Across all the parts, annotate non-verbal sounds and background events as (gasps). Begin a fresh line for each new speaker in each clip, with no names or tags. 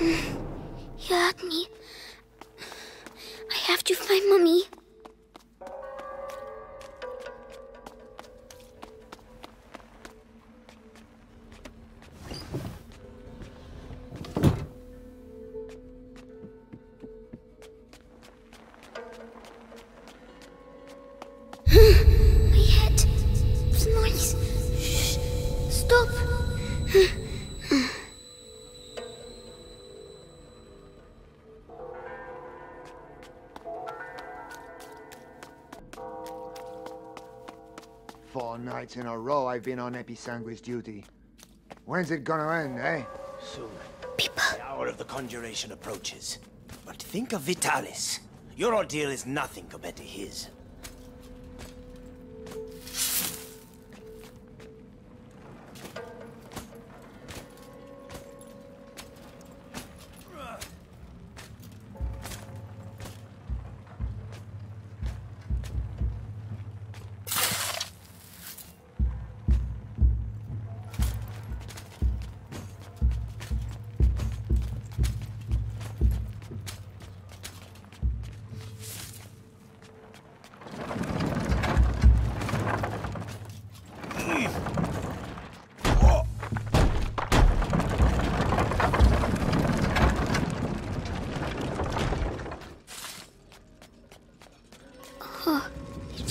You hurt me. I have to find Mummy.
Nights in a row I've been on Episanguis duty. When's it gonna end, eh?
Soon.
People.
The hour of the conjuration approaches. But think of Vitalis. Your ordeal is nothing compared to his.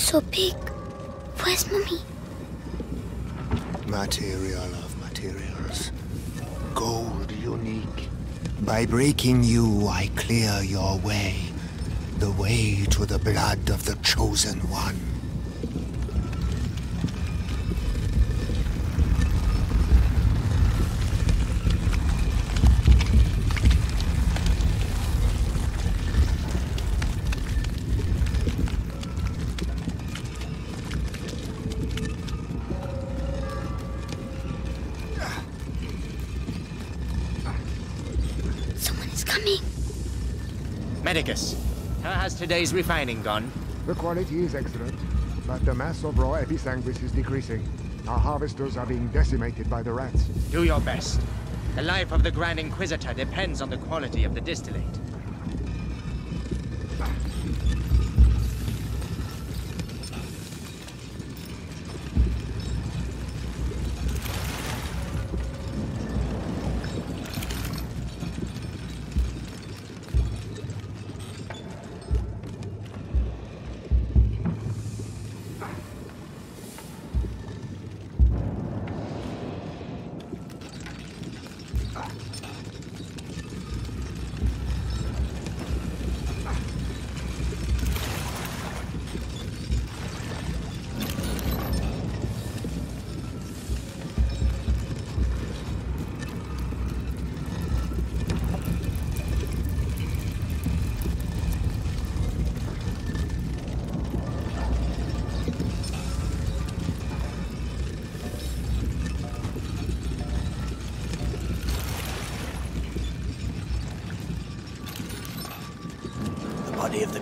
So big. Where's Mummy?
Material of materials. Gold unique. By breaking you, I clear your way. The way to the blood of the chosen one.
Today's refining gone?
The quality is excellent, but the mass of raw episanguis is decreasing. Our harvesters are being decimated by the rats.
Do your best. The life of the Grand Inquisitor depends on the quality of the distillate.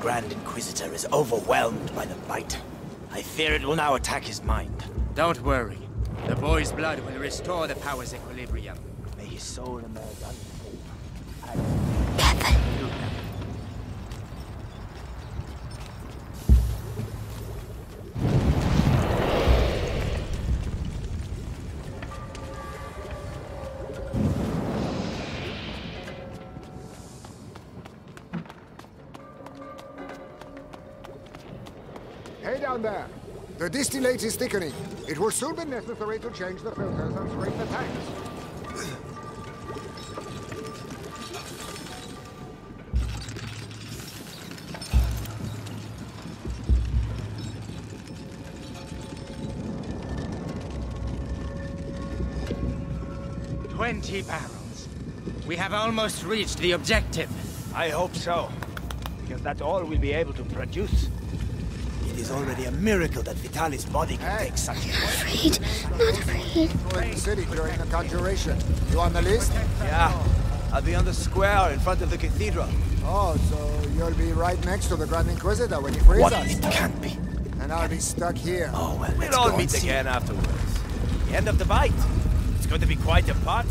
Grand Inquisitor is overwhelmed by the bite. I fear it will now attack his mind.
Don't worry. The boy's blood will restore the power's equilibrium.
Hey down there! The distillate is thickening. It will soon be necessary to change the filters and scrape the tanks.
Twenty barrels. We have almost reached the objective.
I hope so. Because that's all we'll be able to produce. It is already a miracle that Vitalis' body can
Hey.
take such a
Afraid. Not afraid.
We're in the city during the conjuration. You on the list?
Yeah, I'll be on the square in front of the cathedral.
Oh, so you'll be right next to the Grand Inquisitor when he frees
What?
us.
It can't be.
And I'll be stuck here.
Oh, well, let's
We'll all
go
meet again afterwards. The end of the bite. It's going to be quite a party.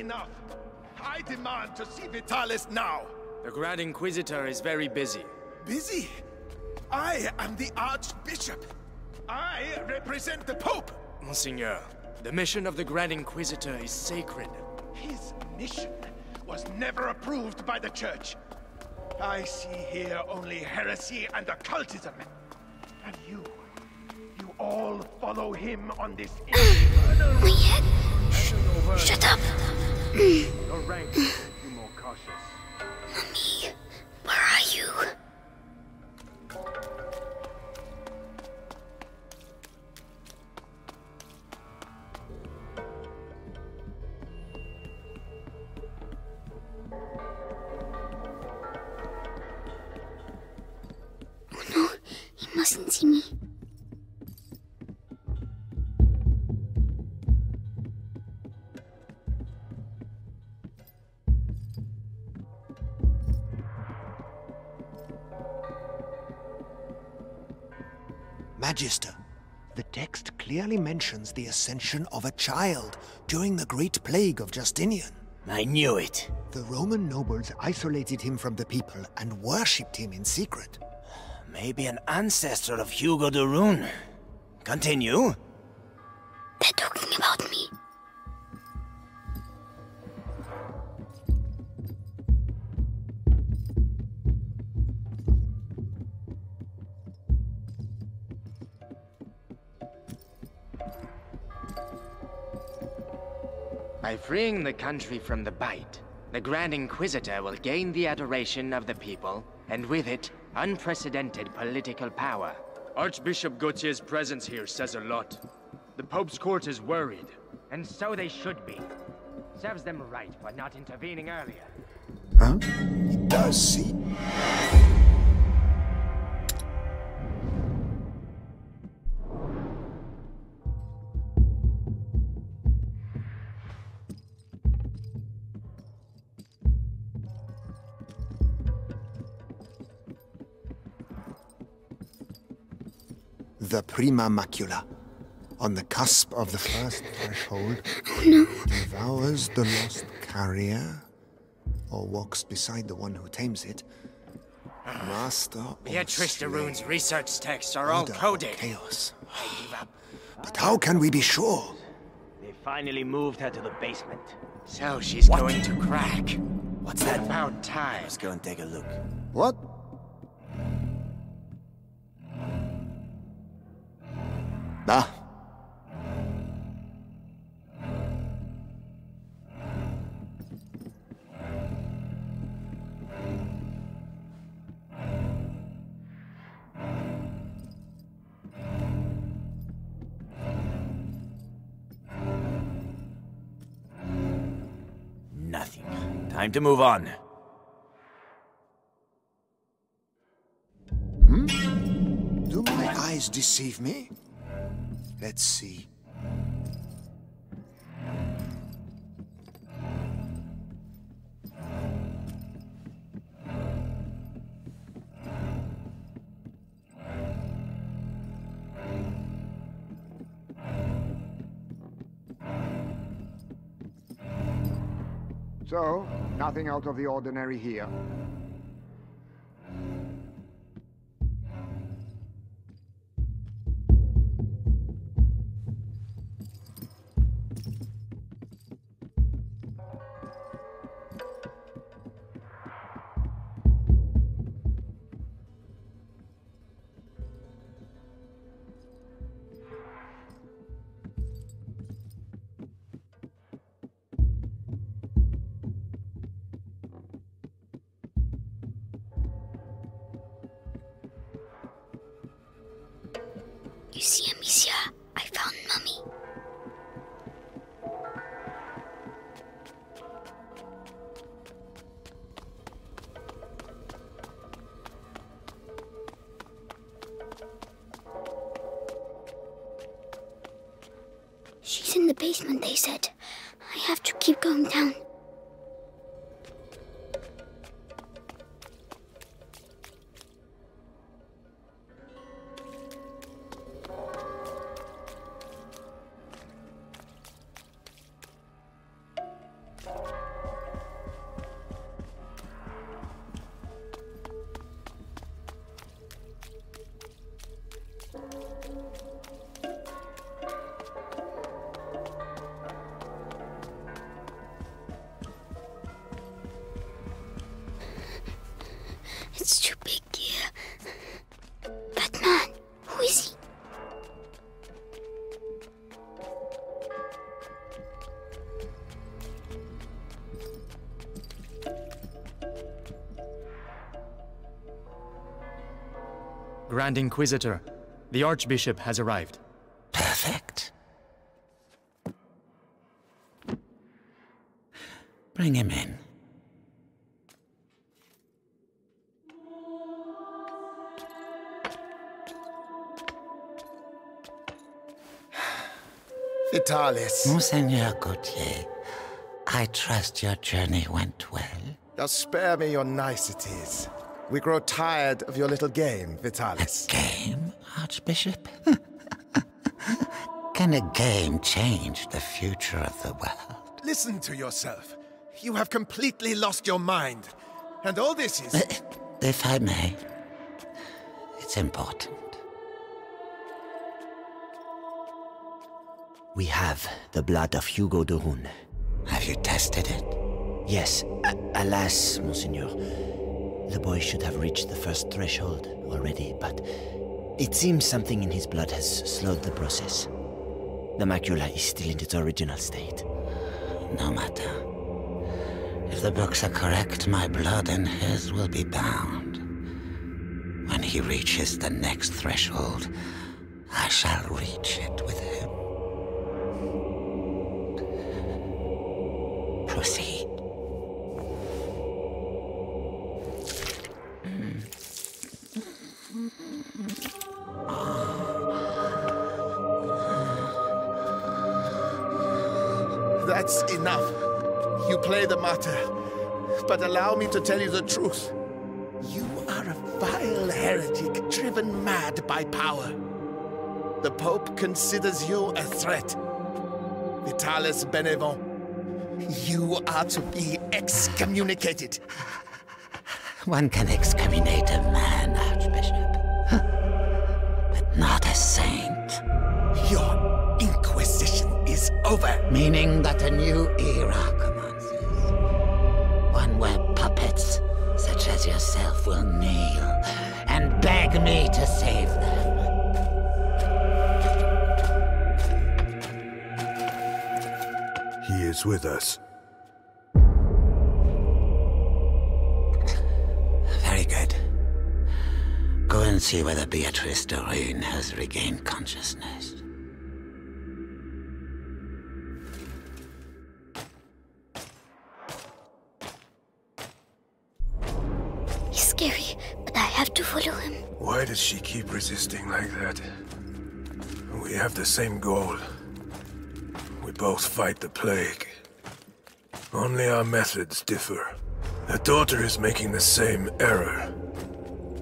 Enough. I demand to see Vitalis now.
The Grand Inquisitor is very busy.
Busy? I am the Archbishop. I represent the Pope.
Monseigneur, the mission of the Grand Inquisitor is sacred.
His mission was never approved by the Church. I see here only heresy and occultism. And you, you all follow him on this infernal...
My head. Shut up.
Your rank makes you more cautious.
Mentions the ascension of a child during the Great Plague of Justinian.
I knew it.
The Roman nobles isolated him from the people and worshipped him in secret.
Maybe an ancestor of Hugo de Rune. Continue.
By freeing the country from the Bite, the Grand Inquisitor will gain the adoration of the people, and with it, unprecedented political power.
Archbishop Gautier's presence here says a lot. The Pope's court is worried.
And so they should be. Serves them right for not intervening earlier.
Huh? He does see. Prima Macula, on the cusp of the first threshold, oh, devours the lost carrier, or walks beside the one who tames it. Master or
Beatrice de Rune's research texts are all
order
coded.
Chaos.
I give up.
But how can we be sure?
They finally moved her to the basement.
So she's going to crack.
What's that?
About time.
Let's go and take a look.
What?
Time to move on. Hmm?
do my eyes deceive me? Let's see.
So, nothing out of the ordinary here.
You see, Amicia,
Grand Inquisitor, the Archbishop has arrived.
Perfect. Bring him in.
Vitalis,
Monseigneur Gautier, I trust your journey went well.
now spare me your niceties. We grow tired of your little game, Vitalis.
A Game, Archbishop? (laughs) Can a game change the future of the world?
Listen to yourself. You have completely lost your mind. And all this is.
Uh, if I may, it's important.
We have the blood of Hugo de Rune.
Have you tested it?
Yes, a- alas, Monseigneur. The boy should have reached the first threshold already, but it seems something in his blood has slowed the process. The macula is still in its original state.
No matter. If the books are correct, my blood and his will be bound. When he reaches the next threshold, I shall reach it with him.
That's enough. You play the martyr. But allow me to tell you the truth. You are a vile heretic driven mad by power. The Pope considers you a threat. Vitalis Benevent, you are to be excommunicated.
One can excommunicate a man, Meaning that a new era commences. One where puppets such as yourself will kneel and beg me to save them.
He is with us.
Very good. Go and see whether Beatrice de Rune has regained consciousness.
Resisting like that? We have the same goal. We both fight the plague. Only our methods differ. The daughter is making the same error.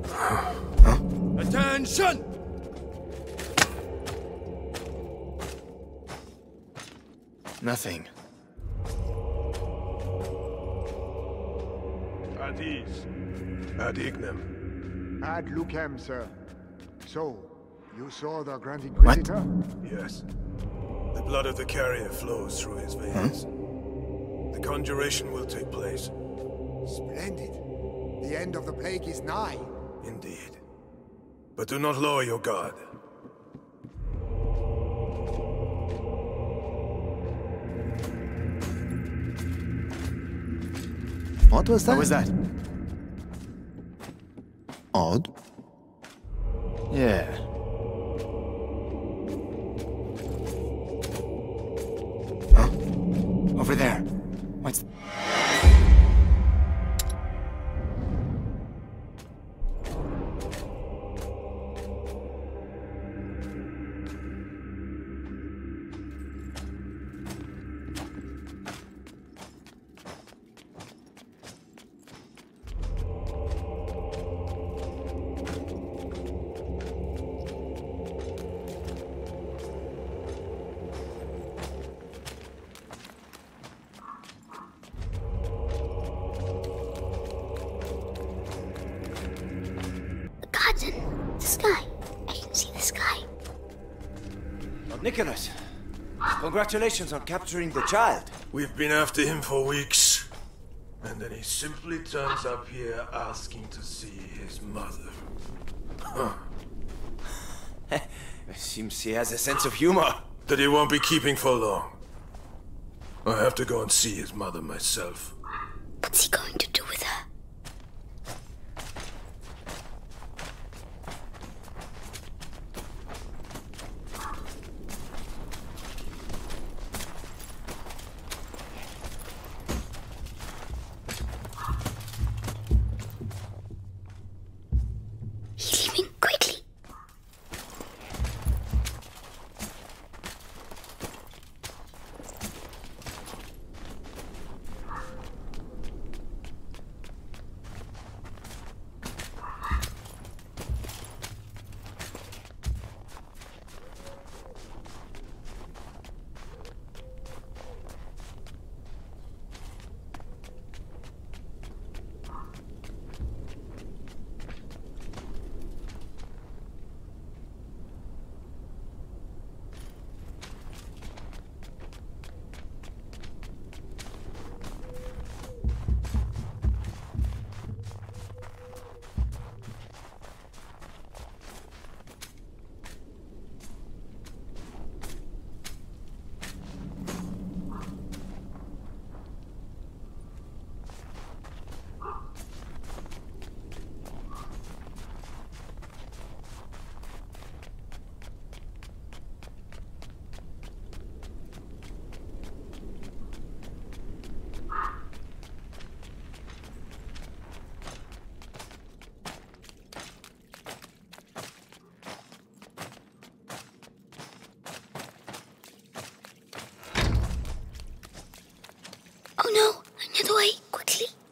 huh? Attention!
Nothing.
At ease. Ad ignem.
Ad lucem, sir. So, you saw the Grand Inquisitor?
Yes. The blood of the carrier flows through his veins. The conjuration will take place.
Splendid. The end of the plague is nigh.
Indeed. But do not lower your guard.
What was that?
What was that?
Odd.
Yeah.
Nicholas, congratulations on capturing the child.
We've been after him for weeks. And then he simply turns up here asking to see his mother. Huh. (laughs)
Seems he has a sense of humor.
That he won't be keeping for long. I have to go and see his mother myself.
What's he going to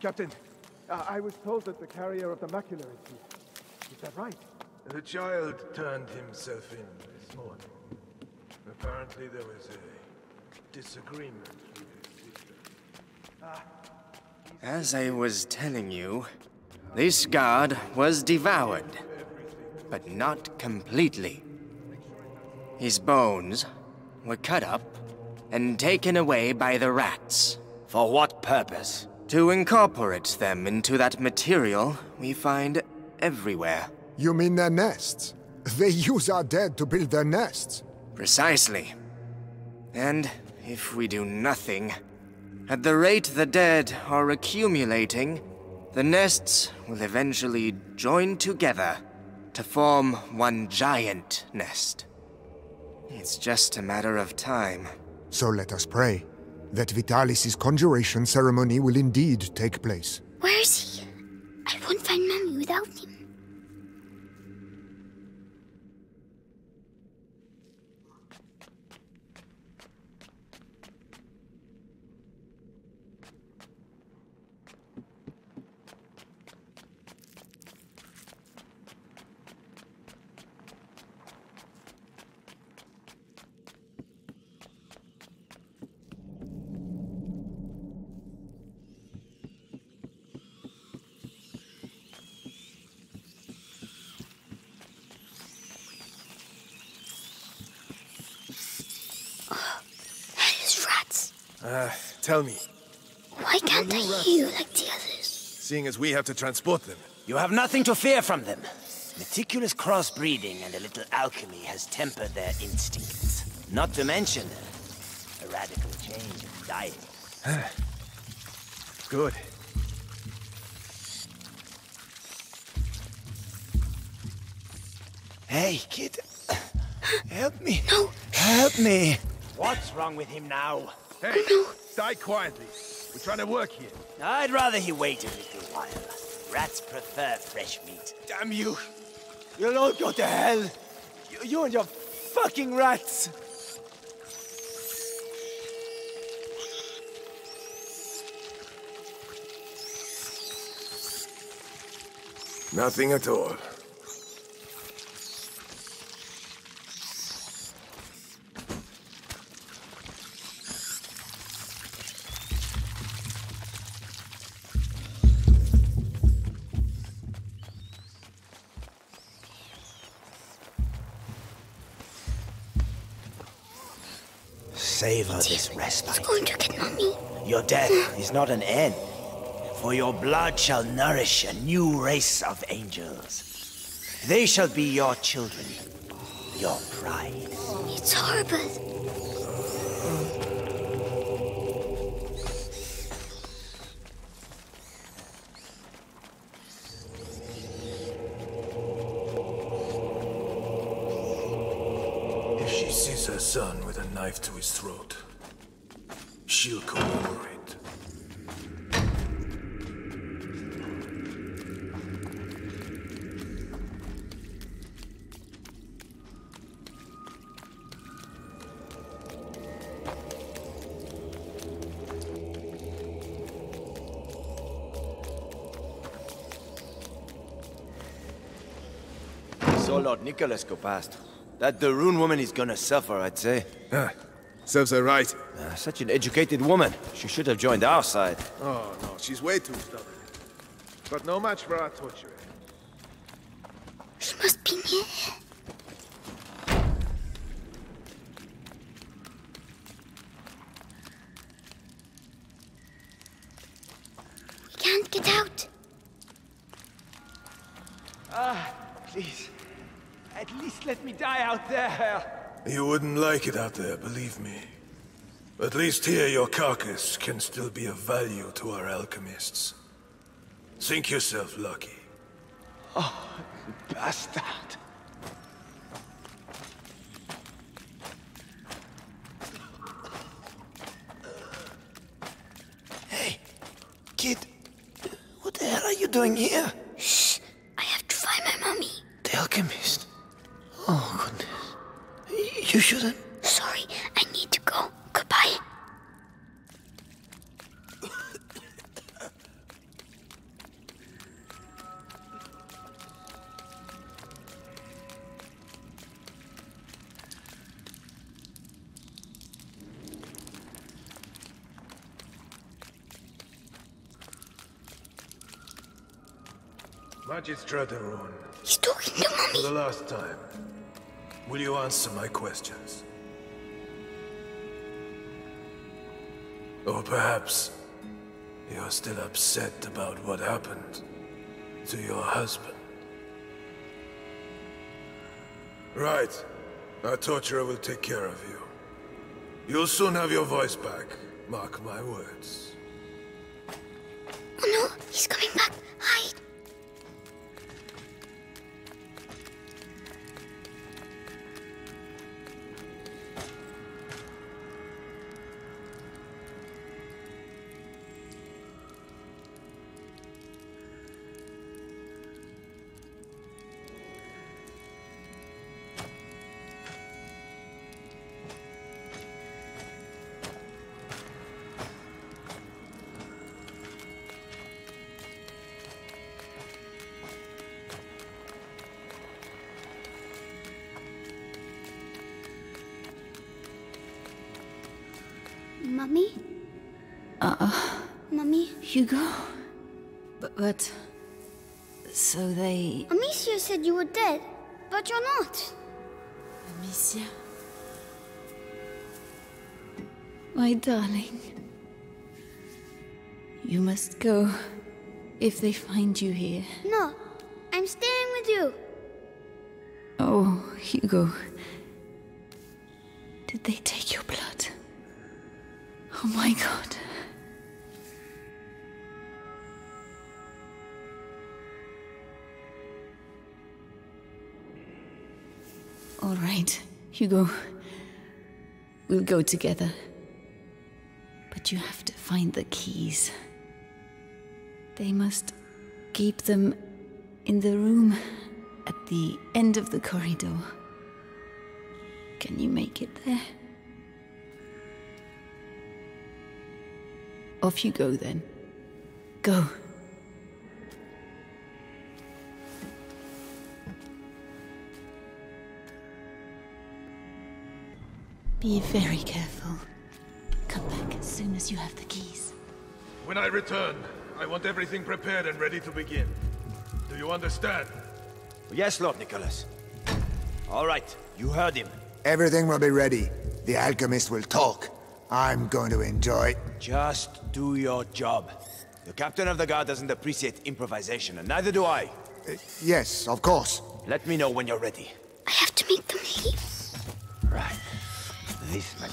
Captain, uh, I was told that the carrier of the macula is here. Is that right?
The child turned himself in this morning. Apparently there was a disagreement with his sister.
As I was telling you, this god was devoured, but not completely. His bones were cut up and taken away by the rats.
For what purpose?
To incorporate them into that material we find everywhere.
You mean their nests? They use our dead to build their nests.
Precisely. And if we do nothing, at the rate the dead are accumulating, the nests will eventually join together to form one giant nest. It's just a matter of time.
So let us pray that Vitalis' conjuration ceremony will indeed take place.
Where is he? I won't find Mummy without him.
Uh, tell me,
Why can't I hear you like the others?
seeing as we have to transport them,
You have nothing to fear from them. Meticulous crossbreeding and a little alchemy has tempered their instincts. Not to mention a radical change in diet. (sighs)
good.
Hey, kid. (gasps) Help me.
No.
Help me. What's wrong with him now?
Hey, die quietly. We're trying to work here.
I'd rather he wait a little while. Rats prefer fresh meat.
Damn you! You'll all go to hell! You, you and your fucking rats!
Nothing at all.
Savor this respite.
It's going to get mommy.
Your death is not an end, for your blood shall nourish a new race of angels. They shall be your children, your pride.
It's horrible.
Son with a knife to his throat, she'll commemorate.
So Lord Nicholas go past. That the Rune woman is gonna suffer, I'd say.
Ah, serves her right.
Uh, such an educated woman. She should have joined our side.
Oh, no, she's way too stubborn. But no match for our torturer.
She must be near. We can't get out.
Ah, please. At least let me die out there.
You wouldn't like it out there, believe me. At least here your carcass can still be of value to our alchemists. Think yourself lucky.
Oh, bastard.
Hey, kid, what the hell are you doing here? Shouldn't.
Sorry, I need to go. Goodbye.
Magistrate Arun,
He's talking to
for the last time, will you answer my questions? Or perhaps you're still upset about what happened to your husband. Right. Our torturer will take care of you. You'll soon have your voice back. Mark my words.
Mummy?
Uh,
Mummy?
Hugo? But, but... So they...
Amicia said you were dead, but you're not.
Amicia? My darling. You must go. If they find you here.
No, I'm staying with you.
Oh, Hugo. Hugo. We'll go together. But you have to find the keys. They must keep them in the room at the end of the corridor. Can you make it there? Off you go then. Go. Be very careful. Come back as soon as you have the keys.
When I return, I want everything prepared and ready to begin. Do you understand?
Yes, Lord Nicholas. All right, you heard him.
Everything will be ready. The alchemist will talk. I'm going to enjoy... It.
Just do your job. The captain of the guard doesn't appreciate improvisation, and neither do I.
Uh, yes, of course.
Let me know when you're ready.
I have to make them leave.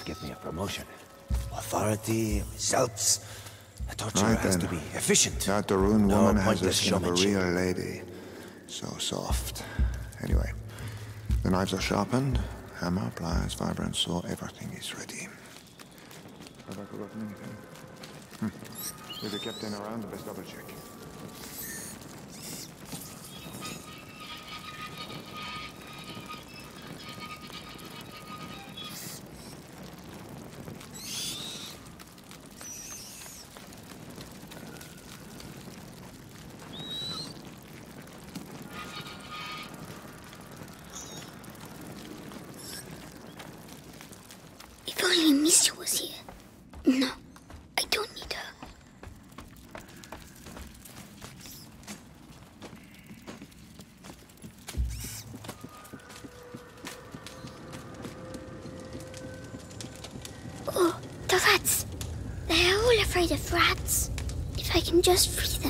Might get me a promotion. Authority, results. A torturer
Right
has
then.
to be efficient.
That the rune
No
woman has skin of a real lady. So soft. Anyway, the knives are sharpened. Hammer, pliers, vibrant saw, everything is ready. Have I forgotten anything? Hmm. With the captain around, the best double check.
Rats. If I can just free them.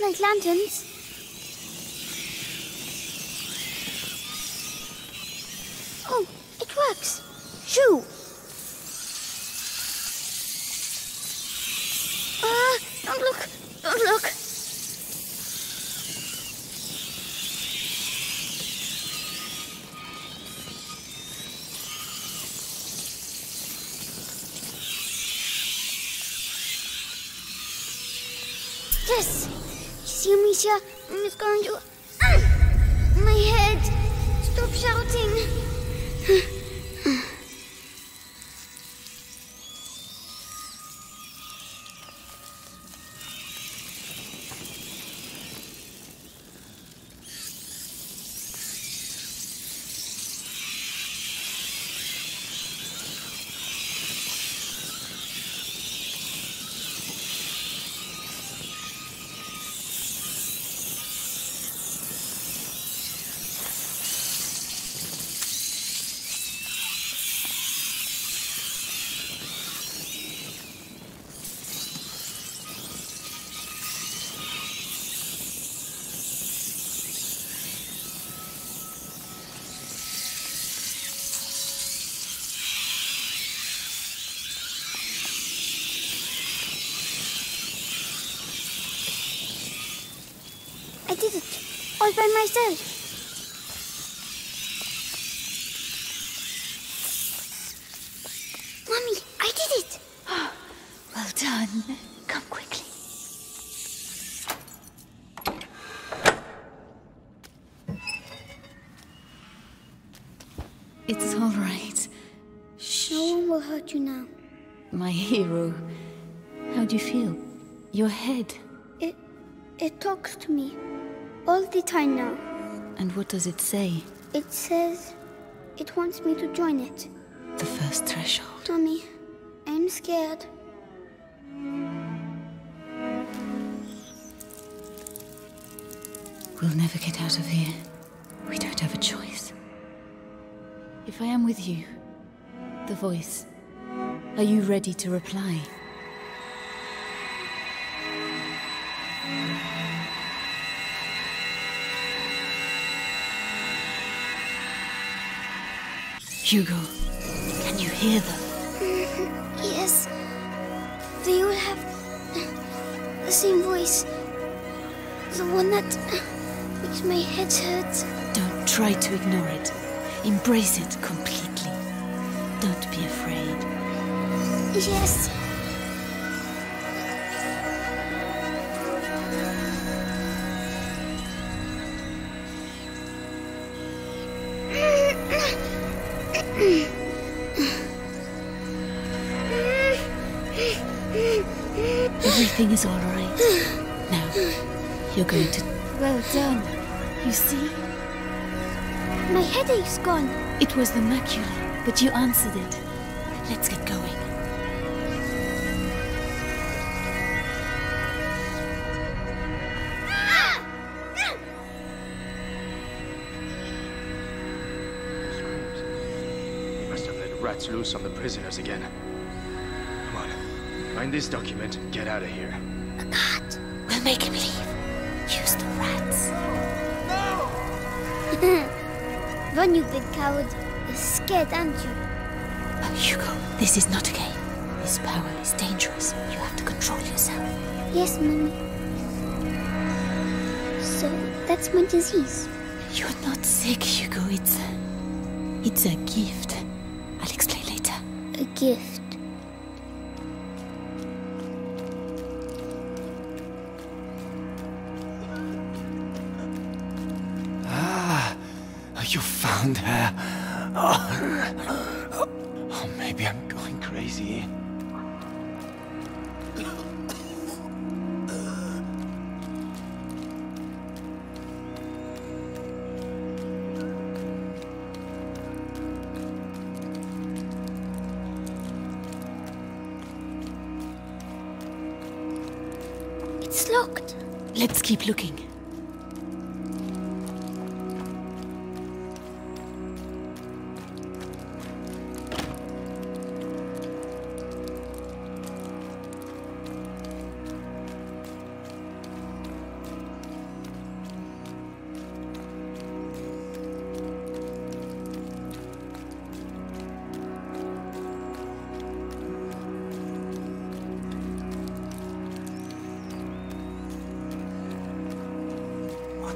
Like lanterns. Myself.
Does it say?
It says it wants me to join it.
The first threshold.
Tommy, I'm scared.
We'll never get out of here. We don't have a choice. If I am with you, the voice, are you ready to reply? Hugo, can you hear them? (laughs)
Yes. They all have the same voice. The one that makes my head hurt.
Don't try to ignore it. Embrace it completely. Don't be afraid.
Yes.
Everything is all right. Now, you're going to. Well done. You see?
My headache's gone.
It was the macula, but you answered it. Let's get going.
He must have let rats loose on the prisoners again. Come on. Find this document and get out of here.
We'll make him leave. Use the rats. No!
Run, you big coward. You're scared, aren't you?
Oh, Hugo, this is not a game. This power is dangerous. You have to control yourself.
Yes, Mommy. So, that's my disease.
You're not sick, Hugo. It's a. It's a gift. I'll explain later.
A gift.
You found her. Oh, oh, maybe I'm going crazy.
It's locked.
Let's keep looking.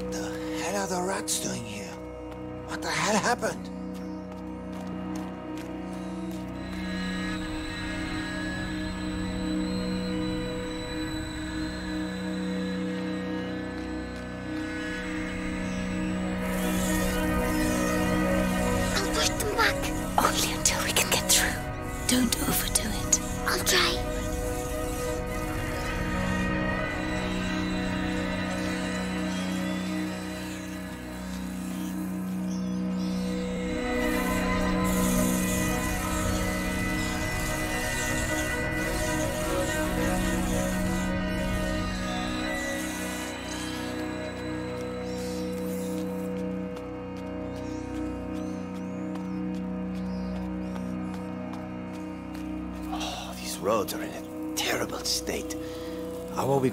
What the hell are the rats doing here? What the hell happened?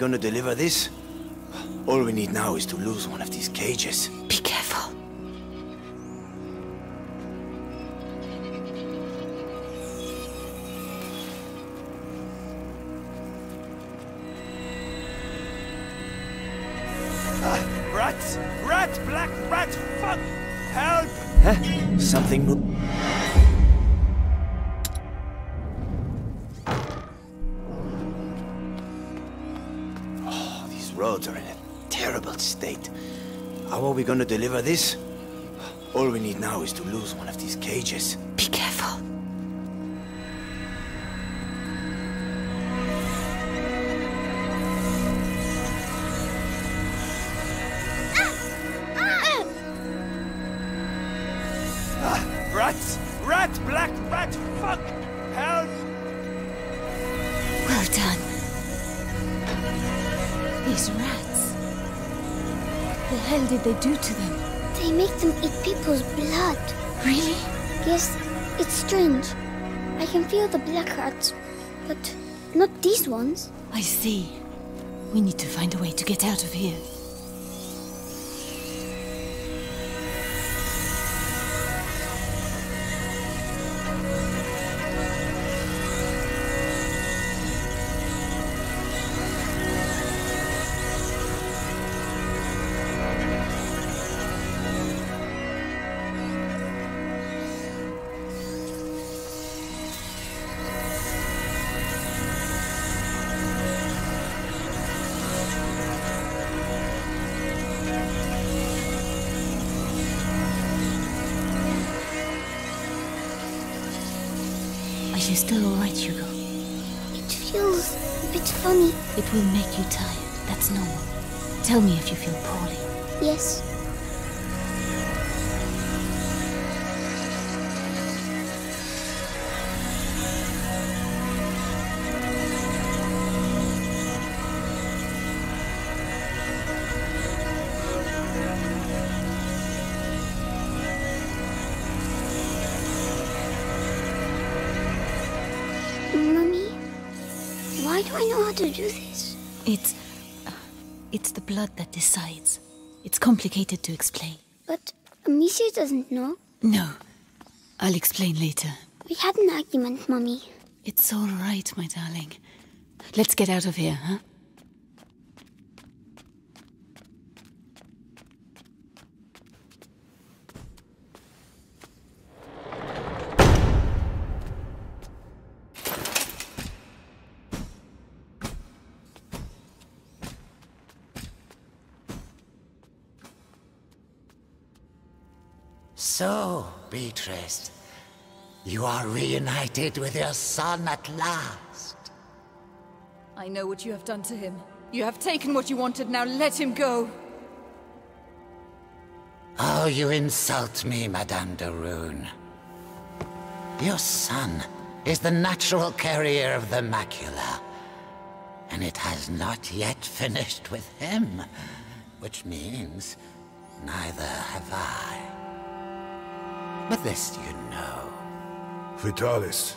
To deliver this? All we need now is to lose one of these cages. How are we gonna deliver this? All we need now is to lose one of these cages.
They do to them?
They make them eat people's blood.
Really?
Yes, it's strange. I can feel the black rats, but not these ones.
I see. We need to find a way to get out of here. You still alright, Hugo?
It feels a bit funny.
It will make you tired. That's normal. Tell me if you feel poorly.
Yes. Do I know how to do this?
It's. uh, It's the blood that decides. It's complicated to explain.
But Amicia doesn't know.
No. I'll explain later.
We had an argument, Mummy.
It's all right, my darling. Let's get out of here, huh?
So, Beatrice, you are reunited with your son at last.
I know what you have done to him. You have taken what you wanted, now let him go.
Oh, you insult me, Madame de Rune. Your son is the natural carrier of the macula. And it has not yet finished with him. Which means neither have I. But this you know.
Vitalis,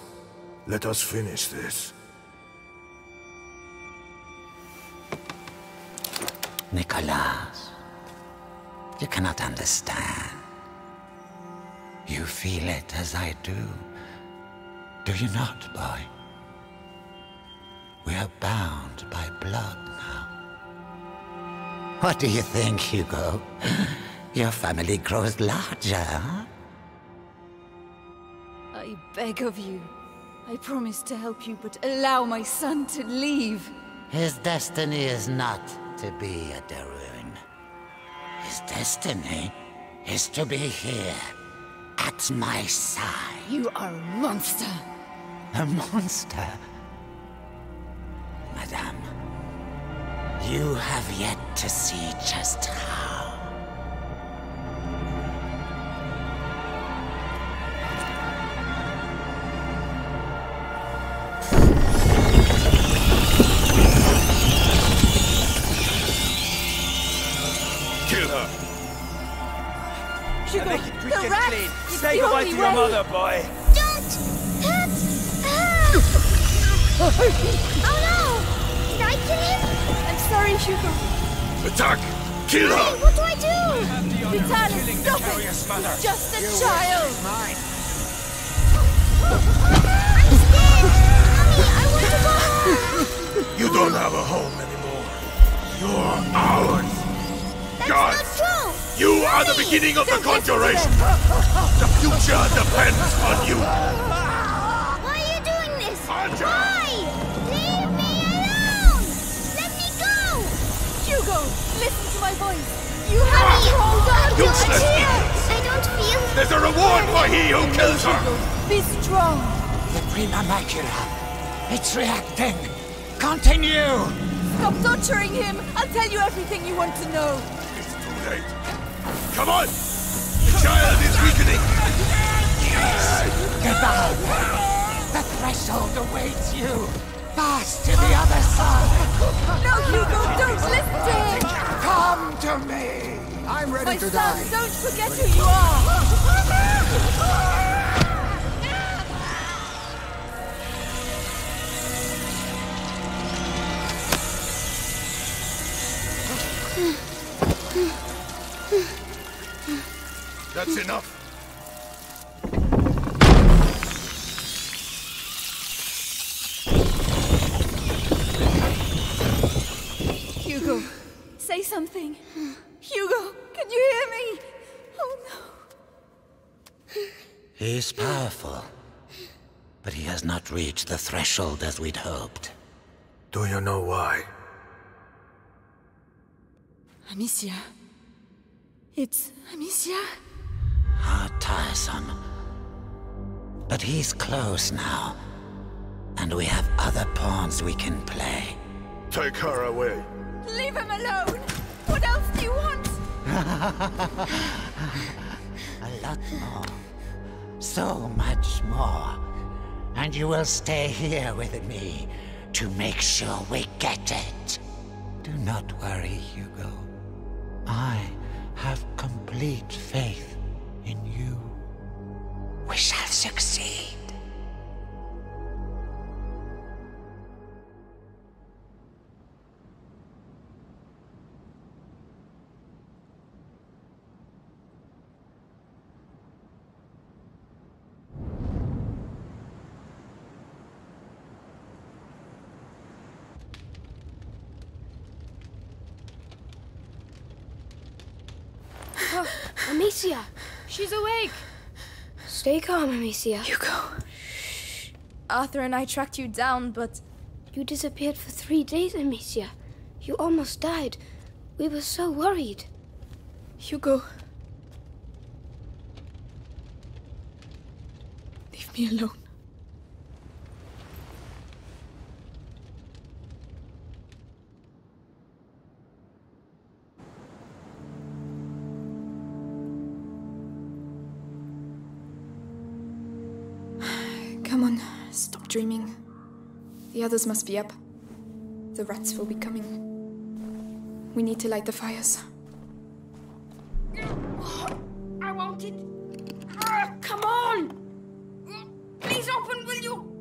let us finish this.
Nicholas, you cannot understand. You feel it as I do. Do you not, boy? We are bound by blood now. What do you think, Hugo? Your family grows larger, huh?
I beg of you. I promise to help you, but allow my son to leave.
His destiny is not to be a de Rune. His destiny is to be here, at my side.
You are a monster.
A monster? Madame, you have yet to see just how.
Mother, boy.
Don't hurt (laughs) oh no! Did I kill him?
I'm sorry, Hugo.
Attack! Kill her!
Hey, What do I do?
Vitalis, stop it! He's just a child!
Mine.
I'm scared! Mommy, I want to go home!
You don't have a home anymore. You're ours! God! You are the beginning of the conjuration! The future depends on you!
Why are you doing this? Why? Leave me alone! Let me go!
Hugo, listen to my voice. You have ah. to hold on to
Useless!
I don't feel...
There's a reward for he who kills her!
Be strong.
The prima macula. It's reacting. Continue!
Stop torturing him. I'll tell you everything you want to know.
It's too late. Come on! The child is weakening!
Get down! The threshold awaits you! Fast to the other side!
No, Hugo, don't listen to him!
Come to me!
I'm ready
My
to
son,
die.
don't forget who you are! (laughs)
That's enough!
Hugo, say something. Hugo, can you hear me? Oh no.
He's powerful, but he has not reached the threshold as we'd hoped.
Do you know why?
Amicia. It's Amicia.
How tiresome. But he's close now, and we have other pawns we can play.
Take her away.
Leave him alone. What else do you want? (laughs)
A lot more. So much more. And you will stay here with me to make sure we get it. Do not worry, Hugo. I have complete faith in you. We shall succeed.
Amicia, she's awake. Stay calm, Amicia.
Hugo. Arthur and I tracked you down, but
You disappeared for three days, Amicia. You almost died. We were so worried.
Hugo. Leave me alone. Dreaming. The others must be up. The rats will be coming. We need to light the fires.
I wanted. Ah, come on! Please open, will you?